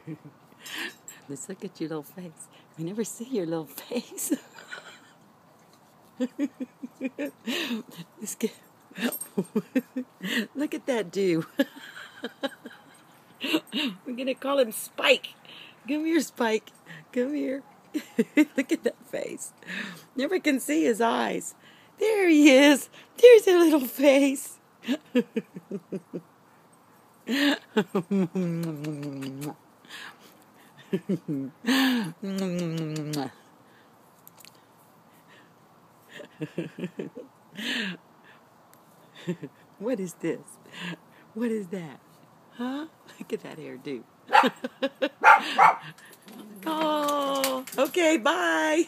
Let's look at your little face. We never see your little face. Let's get. look at that dude. We're gonna call him Spike. Come here, Spike. Come here. look at that face. Never can see his eyes. There he is. There's a little face. What is this? What is that? Huh? Look at that hairdo. oh, okay, bye.